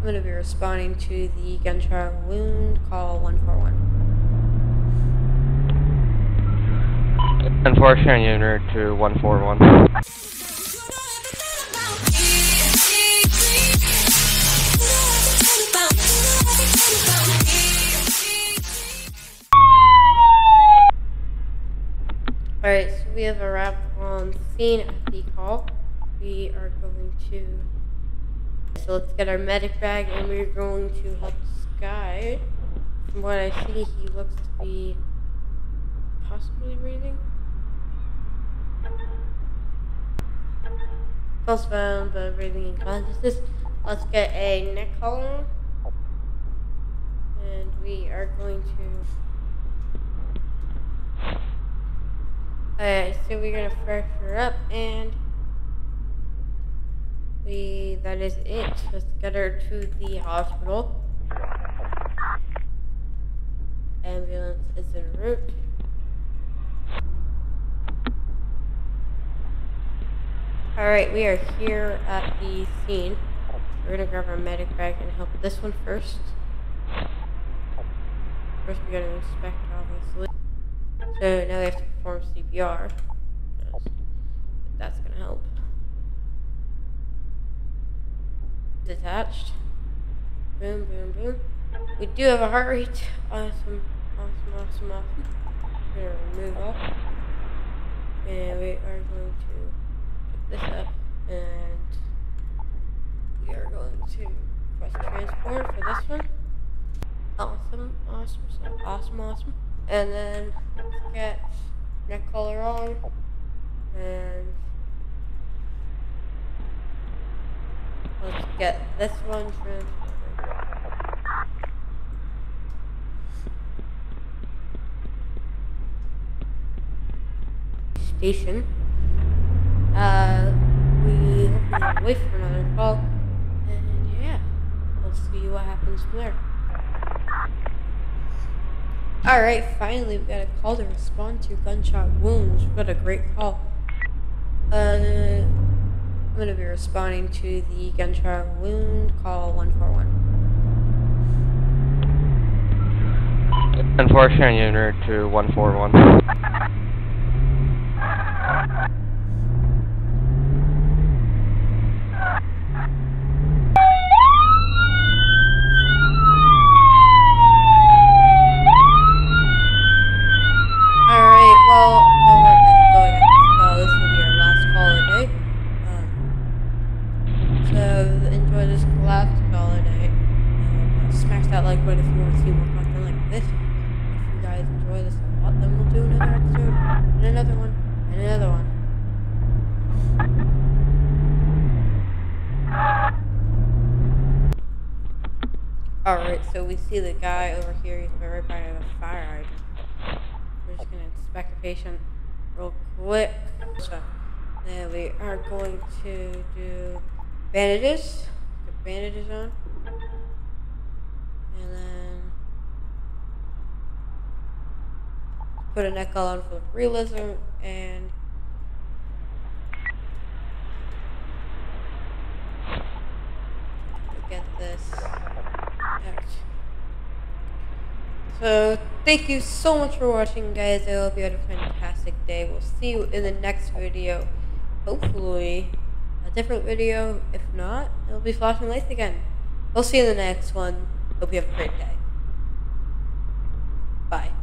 I'm going to be responding to the gunshot wound. Call 141. Unfortunate unit to 141. Alright, so we have a wrap on scene at the call. We are going to. So let's get our medic bag and we're going to help this guy. From what I see, he looks to be possibly breathing. Pulse found, but breathing in consciousness. Let's get a neck collar. And we are going to. Alright, so we're gonna fresh her up and we that is it. Let's get her to the hospital. Ambulance is en route. Alright, we are here at the scene. We're gonna grab our medic bag and help this one first. First we gotta inspect obviously. So now we have to perform CPR. because That's gonna help. Detached. Boom, boom, boom. We do have a heart rate. Awesome, awesome, awesome, awesome. We're gonna remove off. And we are going to pick this up and we are going to request transport for this one. Awesome, awesome, so awesome, awesome. And then let's get neck collar on and let's get this one. Station. Uh, we hopefully wait for another call, and yeah, we'll see what happens from there. Alright, finally we got a call to respond to gunshot wounds. Got a great call. Uh, I'm gonna be responding to the gunshot wound. Call 141. Unfortunate unit to 141. Alright, well, while we're at- going at this call, this will be our last call of the day. Um, so, enjoy this last call of the day. Um, smash that like button if you want to see more content like this. If you guys enjoy this a lot, then we'll do another episode, and another one, and another one. Alright, so we see the guy over here, he's right by the fire hydrant. We're just gonna inspect the patient real quick. So, then we are going to do bandages. Put bandages on. And then put a neck on for realism and get this So, thank you so much for watching, guys. I hope you had a fantastic day. We'll see you in the next video. Hopefully, a different video. If not, it'll be flashing lights again. We'll see you in the next one. Hope you have a great day.